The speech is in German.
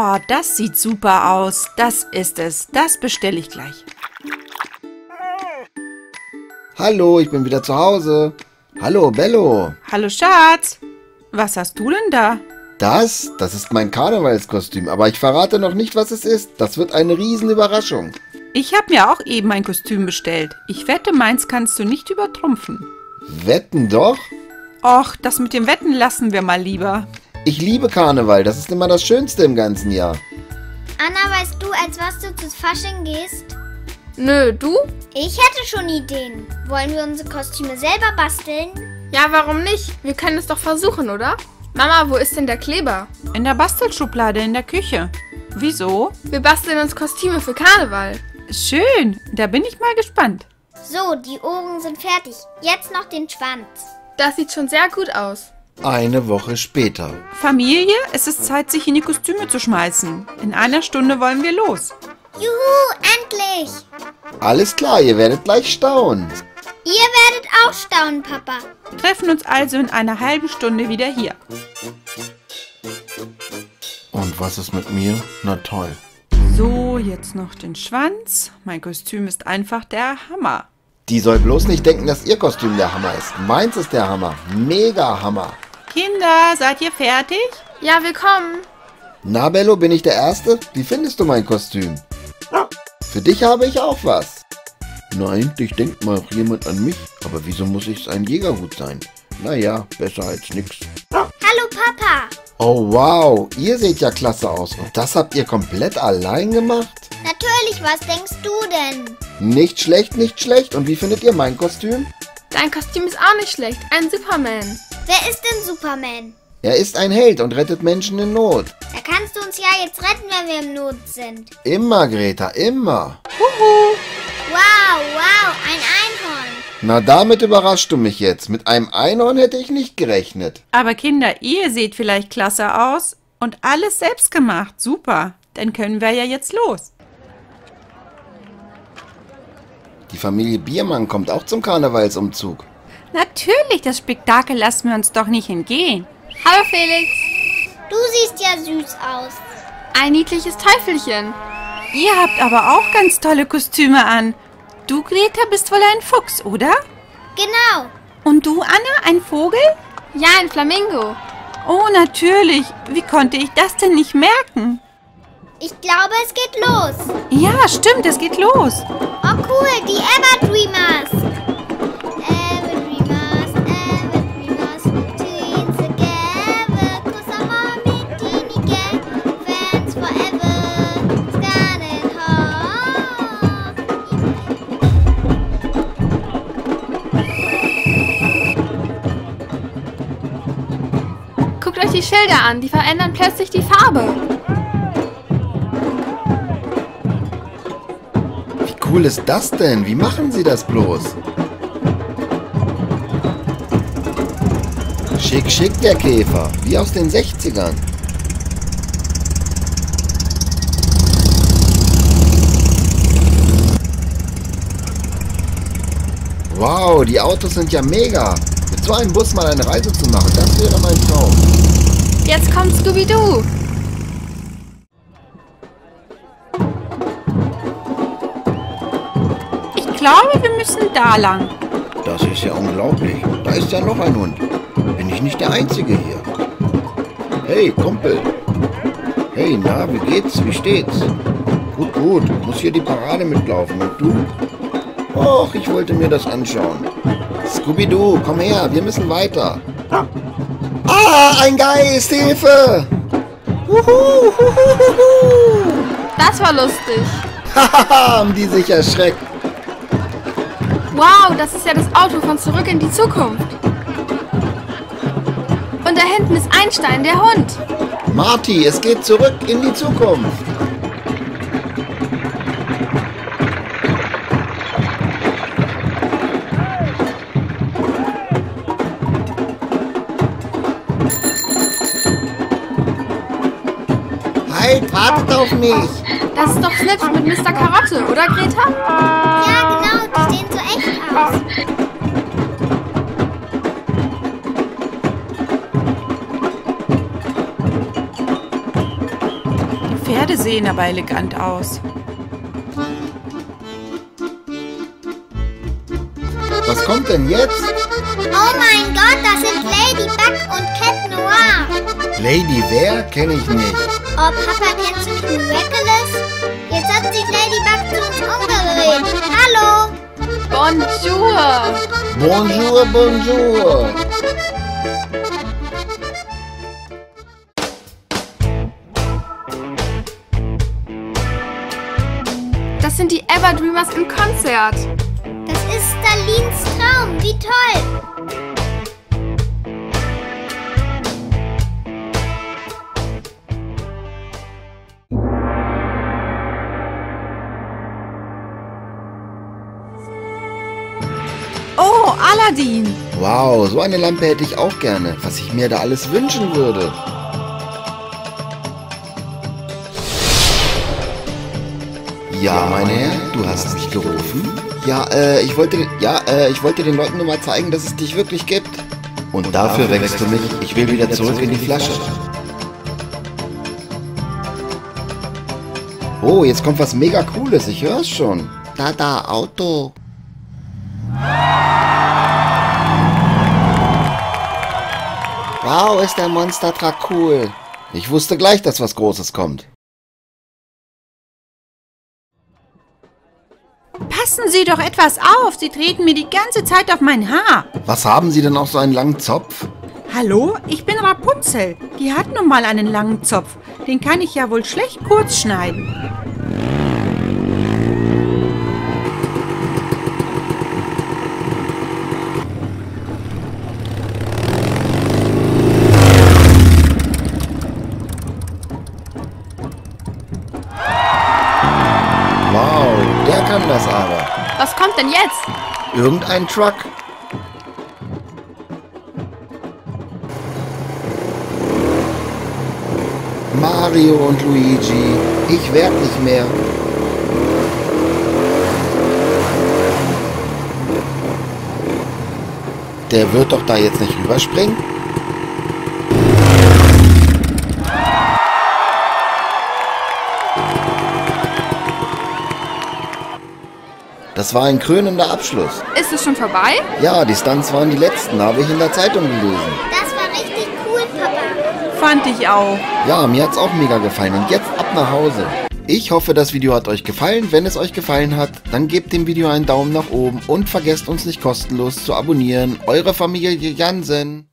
Oh, das sieht super aus. Das ist es. Das bestelle ich gleich. Hallo, ich bin wieder zu Hause. Hallo, Bello. Hallo, Schatz. Was hast du denn da? Das, das ist mein Karnevalskostüm, aber ich verrate noch nicht, was es ist. Das wird eine Riesenüberraschung. Ich habe mir auch eben ein Kostüm bestellt. Ich wette, meins kannst du nicht übertrumpfen. Wetten doch? Och, das mit dem Wetten lassen wir mal lieber. Ich liebe Karneval, das ist immer das Schönste im ganzen Jahr. Anna, weißt du, als was du zu Fasching gehst? Nö, du? Ich hätte schon Ideen. Wollen wir unsere Kostüme selber basteln? Ja, warum nicht? Wir können es doch versuchen, oder? Mama, wo ist denn der Kleber? In der Bastelschublade in der Küche. Wieso? Wir basteln uns Kostüme für Karneval. Schön, da bin ich mal gespannt. So, die Ohren sind fertig. Jetzt noch den Schwanz. Das sieht schon sehr gut aus. Eine Woche später. Familie, es ist Zeit, sich in die Kostüme zu schmeißen. In einer Stunde wollen wir los. Juhu, endlich! Alles klar, ihr werdet gleich staunen. Ihr werdet auch staunen, Papa. Wir treffen uns also in einer halben Stunde wieder hier. Und was ist mit mir? Na toll. So, jetzt noch den Schwanz. Mein Kostüm ist einfach der Hammer. Die soll bloß nicht denken, dass ihr Kostüm der Hammer ist. Meins ist der Hammer. Mega Hammer. Kinder, seid ihr fertig? Ja, willkommen. Na, Bello, bin ich der Erste? Wie findest du mein Kostüm? Für dich habe ich auch was. Na, endlich denkt mal auch jemand an mich. Aber wieso muss ich ein Jägerhut sein? Naja, besser als nix. Hallo, Papa. Oh wow, ihr seht ja klasse aus. Und das habt ihr komplett allein gemacht? Natürlich, was denkst du denn? Nicht schlecht, nicht schlecht. Und wie findet ihr mein Kostüm? Dein Kostüm ist auch nicht schlecht. Ein Superman. Wer ist denn Superman? Er ist ein Held und rettet Menschen in Not. Da kannst du uns ja jetzt retten, wenn wir im Not sind. Immer, Greta, immer. Wow, wow, ein Einhorn. Na, damit überraschst du mich jetzt. Mit einem Einhorn hätte ich nicht gerechnet. Aber Kinder, ihr seht vielleicht klasse aus und alles selbst gemacht. Super. Dann können wir ja jetzt los. Die Familie Biermann kommt auch zum Karnevalsumzug. Natürlich, das Spektakel lassen wir uns doch nicht entgehen. Hallo Felix. Du siehst ja süß aus. Ein niedliches Teufelchen. Ihr habt aber auch ganz tolle Kostüme an. Du, Greta, bist wohl ein Fuchs, oder? Genau. Und du, Anna, ein Vogel? Ja, ein Flamingo. Oh, natürlich. Wie konnte ich das denn nicht merken? Ich glaube, es geht los. Ja, stimmt, es geht los. Oh cool, die Everdreamers. Schilder an. Die verändern plötzlich die Farbe. Wie cool ist das denn? Wie machen sie das bloß? Schick, schick der Käfer. Wie aus den 60ern. Wow, die Autos sind ja mega. Mit so einem Bus mal eine Reise zu machen, das wäre mein Traum. Jetzt kommt Scooby-Doo. Ich glaube, wir müssen da lang. Das ist ja unglaublich. Da ist ja noch ein Hund. Bin ich nicht der Einzige hier? Hey, Kumpel. Hey, na, wie geht's? Wie steht's? Gut, gut. Muss hier die Parade mitlaufen. Und du? Och, ich wollte mir das anschauen. Scooby-Doo, komm her, wir müssen weiter. Ah, ein Geist, Hilfe! Huhu, huhuhuhu. Das war lustig. Haha, haben die sich erschreckt. Wow, das ist ja das Auto von Zurück in die Zukunft. Und da hinten ist Einstein, der Hund. Marty, es geht zurück in die Zukunft. Wartet auf mich. Das ist doch Snips mit Mr. Karotte, oder Greta? Ja, genau, die sehen so echt aus. Pferde sehen aber elegant aus. Was kommt denn jetzt? Oh mein Gott, das sind Ladybug und Cat Noir. Lady wer? Kenne ich nicht. Oh, Papa, kennst du Miraculous? Jetzt hat sich Ladybug zu uns umgedreht. Hallo. Bonjour! Bonjour, bonjour. Das sind die Everdreamers im Konzert. Das ist Stalins Traum. Wie toll. Aladdin! Wow, so eine Lampe hätte ich auch gerne. Was ich mir da alles wünschen würde. Ja, mein Herr, du hast mich gerufen? Ja, äh, ich wollte, ja, äh, ich wollte den Leuten nur mal zeigen, dass es dich wirklich gibt. Und dafür wächst du mich. Ich will wieder zurück in die Flasche. Oh, jetzt kommt was mega cooles. Ich hör's schon. Da, da, Auto. Wow, ist der Monster-Truck cool. Ich wusste gleich, dass was Großes kommt. Passen Sie doch etwas auf, Sie treten mir die ganze Zeit auf mein Haar. Was haben Sie denn auch so einen langen Zopf? Hallo, ich bin Rapunzel. Die hat nun mal einen langen Zopf. Den kann ich ja wohl schlecht kurz schneiden. Denn jetzt? Irgendein Truck. Mario und Luigi, ich werd nicht mehr. Der wird doch da jetzt nicht rüberspringen? Das war ein krönender Abschluss. Ist es schon vorbei? Ja, die Stunts waren die letzten, habe ich in der Zeitung gelesen. Das war richtig cool, Papa. Fand ich auch. Ja, mir hat's auch mega gefallen und jetzt ab nach Hause. Ich hoffe, das Video hat euch gefallen. Wenn es euch gefallen hat, dann gebt dem Video einen Daumen nach oben und vergesst uns nicht kostenlos zu abonnieren. Eure Familie Jansen.